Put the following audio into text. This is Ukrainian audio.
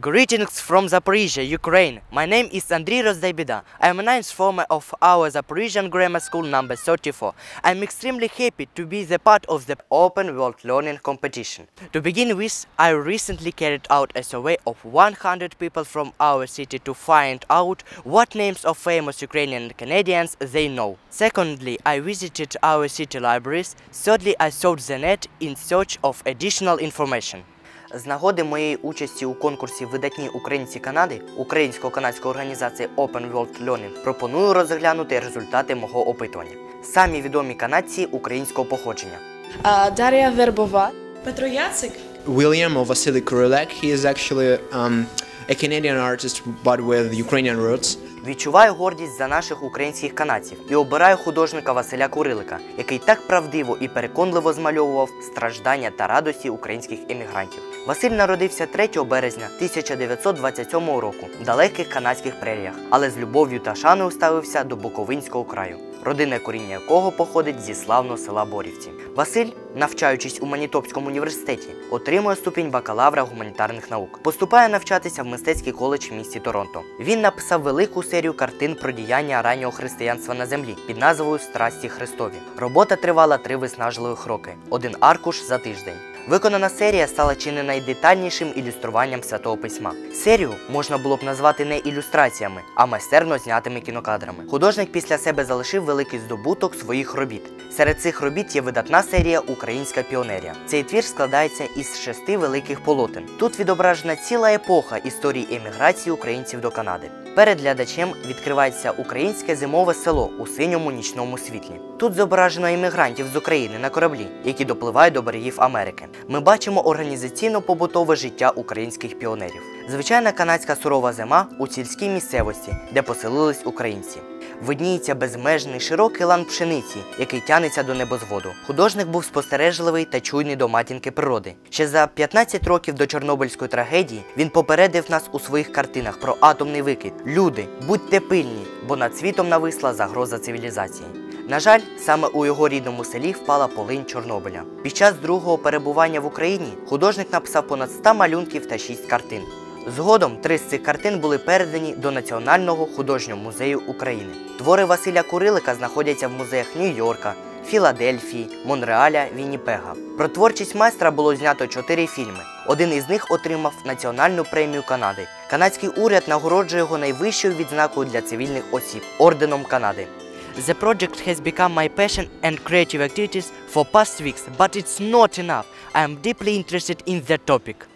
Greetings from Zaporizhia, Ukraine. My name is Andriy Rozdaibida. I am a ninth former of our Zaporizhian Grammar School number 34. I am extremely happy to be the part of the Open World Learning Competition. To begin with, I recently carried out a survey of 100 people from our city to find out what names of famous Ukrainian Canadians they know. Secondly, I visited our city libraries. Thirdly, I sought the net in search of additional information. З нагоди моєї участі у конкурсі Видатні українці Канади українсько-канадської організації Open World Learning пропоную розглянути результати мого опитування. Самі відомі канадці українського походження. А, Дар'я Вербова. Петро Яцик. William or Vasily Kurilek. He is actually um, a Canadian artist but with Ukrainian roots. Відчуваю гордість за наших українських канадців і обираю художника Василя Курилика, який так правдиво і переконливо змальовував страждання та радості українських емігрантів. Василь народився 3 березня 1927 року в далеких канадських преріях, але з любов'ю та шаною ставився до Буковинського краю, родинне коріння якого походить зі славного села Борівці. Василь, навчаючись у Манітопському університеті, отримує ступінь бакалавра гуманітарних наук. Поступає навчатися в мистецький коледж в місті Торонто. Він написав велику серію картин про діяння раннього християнства на землі під назвою Страсті Христові. Робота тривала три виснажливих роки, один аркуш за тиждень. Виконана серія стала чи не найдетальнішим ілюструванням святого письма. Серію можна було б назвати не ілюстраціями, а майстерно знятими кінокадрами. Художник після себе залишив великий здобуток своїх робіт. Серед цих робіт є видатна серія Українська піонерія. Цей твір складається із шести великих полотен. Тут відображена ціла епоха історії еміграції українців до Канади. Перед глядачем відкривається українське зимове село у синьому нічному світлі. Тут зображено іммігрантів з України на кораблі, які допливають до берегів Америки. Ми бачимо організаційно-побутове життя українських піонерів. Звичайна канадська сурова зима у сільській місцевості, де поселились українці. Видніється безмежний широкий лан пшениці, який тянеться до небозводу. Художник був спостережливий та чуйний до матінки природи. Ще за 15 років до Чорнобильської трагедії він попередив нас у своїх картинах про атомний викид. Люди, будьте пильні, бо над світом нависла загроза цивілізації. На жаль, саме у його рідному селі впала полинь Чорнобиля. Під час другого перебування в Україні художник написав понад 100 малюнків та 6 картин. Згодом три з цих картин були передані до Національного художнього музею України. Твори Василя Курилика знаходяться в музеях Нью-Йорка, Філадельфії, Монреаля, Вінніпега. Про творчість майстра було знято чотири фільми. Один із них отримав Національну премію Канади. Канадський уряд нагороджує його найвищою відзнакою для цивільних осіб орденом Канади. The project has become my passion and creative activities for past weeks, but it's not enough. I am deeply interested in the topic.